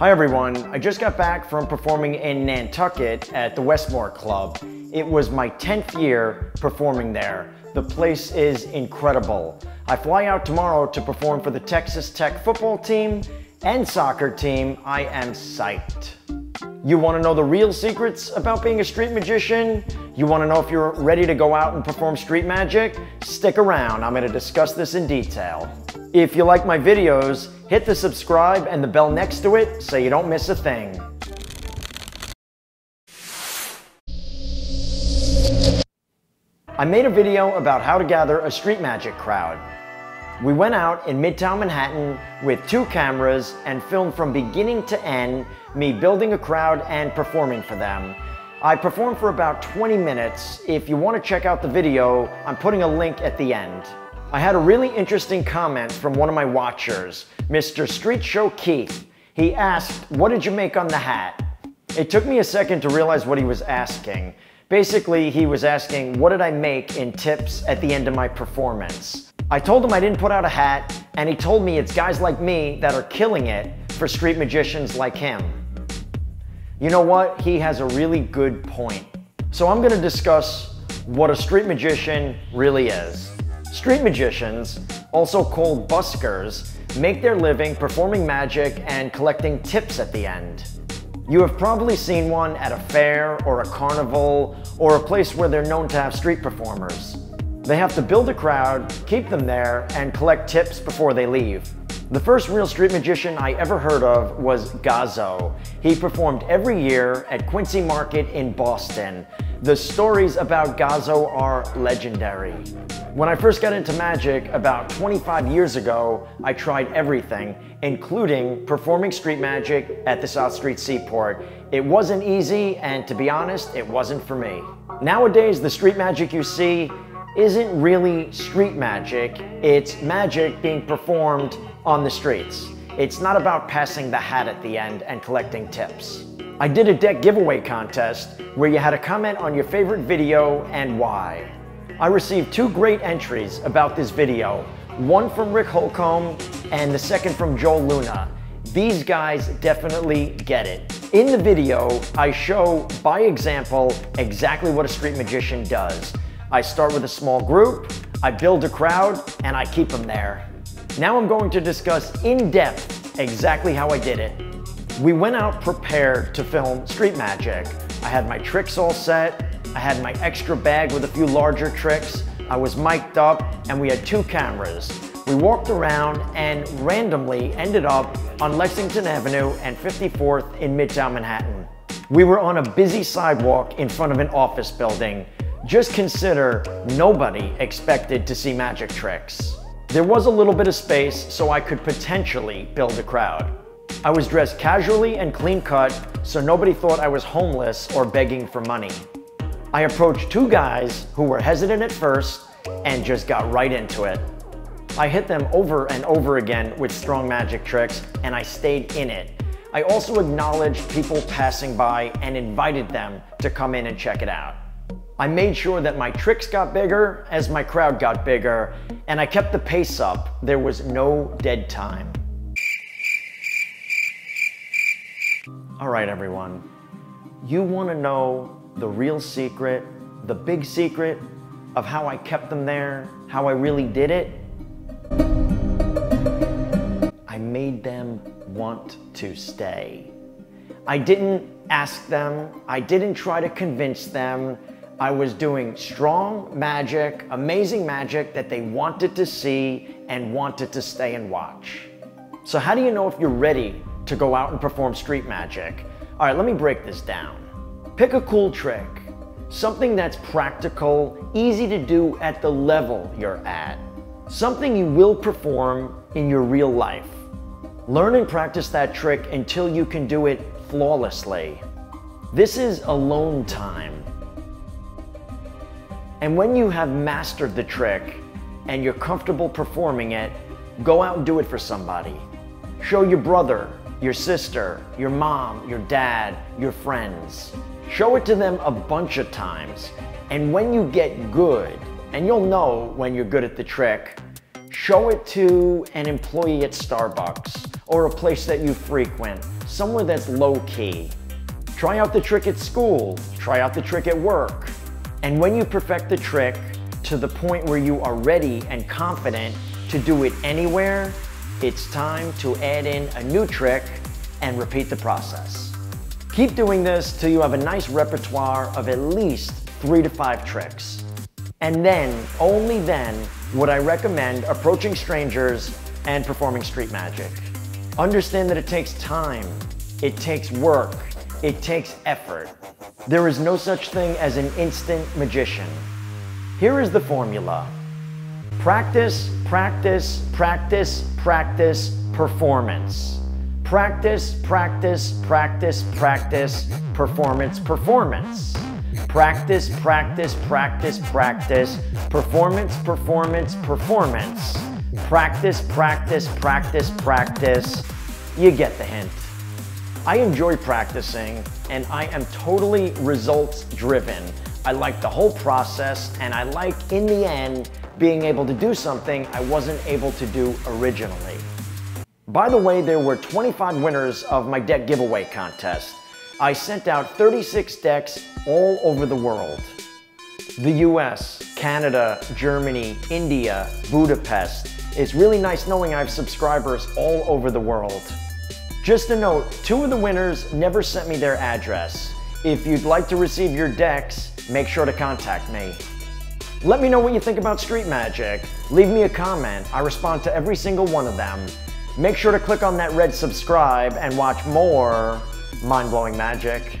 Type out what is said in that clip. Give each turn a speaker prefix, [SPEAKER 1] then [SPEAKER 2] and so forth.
[SPEAKER 1] Hi everyone, I just got back from performing in Nantucket at the Westmoor Club. It was my 10th year performing there. The place is incredible. I fly out tomorrow to perform for the Texas Tech football team and soccer team. I am psyched. You want to know the real secrets about being a street magician? You want to know if you're ready to go out and perform street magic? Stick around, I'm going to discuss this in detail. If you like my videos, hit the subscribe and the bell next to it so you don't miss a thing. I made a video about how to gather a street magic crowd. We went out in Midtown Manhattan with two cameras and filmed from beginning to end me building a crowd and performing for them. I performed for about 20 minutes. If you want to check out the video, I'm putting a link at the end. I had a really interesting comment from one of my watchers, Mr. Street Show Keith. He asked, what did you make on the hat? It took me a second to realize what he was asking. Basically, he was asking, what did I make in tips at the end of my performance? I told him I didn't put out a hat, and he told me it's guys like me that are killing it for street magicians like him. You know what? He has a really good point. So I'm gonna discuss what a street magician really is. Street magicians, also called buskers, make their living performing magic and collecting tips at the end. You have probably seen one at a fair or a carnival or a place where they're known to have street performers. They have to build a crowd, keep them there, and collect tips before they leave. The first real street magician I ever heard of was Gazzo. He performed every year at Quincy Market in Boston. The stories about Gazzo are legendary. When I first got into magic about 25 years ago, I tried everything, including performing street magic at the South Street Seaport. It wasn't easy, and to be honest, it wasn't for me. Nowadays, the street magic you see isn't really street magic, it's magic being performed on the streets. It's not about passing the hat at the end and collecting tips. I did a deck giveaway contest where you had to comment on your favorite video and why. I received two great entries about this video, one from Rick Holcomb and the second from Joel Luna. These guys definitely get it. In the video, I show by example exactly what a street magician does. I start with a small group, I build a crowd, and I keep them there. Now I'm going to discuss in depth exactly how I did it. We went out prepared to film Street Magic. I had my tricks all set, I had my extra bag with a few larger tricks, I was mic'd up, and we had two cameras. We walked around and randomly ended up on Lexington Avenue and 54th in Midtown Manhattan. We were on a busy sidewalk in front of an office building. Just consider nobody expected to see magic tricks. There was a little bit of space so I could potentially build a crowd. I was dressed casually and clean cut so nobody thought I was homeless or begging for money. I approached two guys who were hesitant at first and just got right into it. I hit them over and over again with strong magic tricks and I stayed in it. I also acknowledged people passing by and invited them to come in and check it out. I made sure that my tricks got bigger as my crowd got bigger, and I kept the pace up. There was no dead time. All right, everyone. You want to know the real secret, the big secret of how I kept them there, how I really did it? I made them want to stay. I didn't ask them, I didn't try to convince them, I was doing strong magic, amazing magic that they wanted to see and wanted to stay and watch. So how do you know if you're ready to go out and perform street magic? All right, let me break this down. Pick a cool trick, something that's practical, easy to do at the level you're at, something you will perform in your real life. Learn and practice that trick until you can do it flawlessly. This is alone time. And when you have mastered the trick and you're comfortable performing it, go out and do it for somebody. Show your brother, your sister, your mom, your dad, your friends. Show it to them a bunch of times. And when you get good, and you'll know when you're good at the trick, show it to an employee at Starbucks or a place that you frequent, somewhere that's low key. Try out the trick at school, try out the trick at work. And when you perfect the trick to the point where you are ready and confident to do it anywhere, it's time to add in a new trick and repeat the process. Keep doing this till you have a nice repertoire of at least three to five tricks. And then, only then, would I recommend approaching strangers and performing street magic. Understand that it takes time, it takes work, it takes effort. There is no such thing as an instant magician. Here is the formula. Practice, practice, practice, practice, performance. Practice, practice, practice, practice, performance, performance. Practice, practice, practice, practice, performance, performance, performance. Practice, practice, practice, practice. You get the hint. I enjoy practicing and I am totally results driven. I like the whole process and I like, in the end, being able to do something I wasn't able to do originally. By the way, there were 25 winners of my deck giveaway contest. I sent out 36 decks all over the world. The US, Canada, Germany, India, Budapest. It's really nice knowing I have subscribers all over the world. Just a note, two of the winners never sent me their address. If you'd like to receive your decks, make sure to contact me. Let me know what you think about Street Magic. Leave me a comment. I respond to every single one of them. Make sure to click on that red subscribe and watch more mind-blowing magic.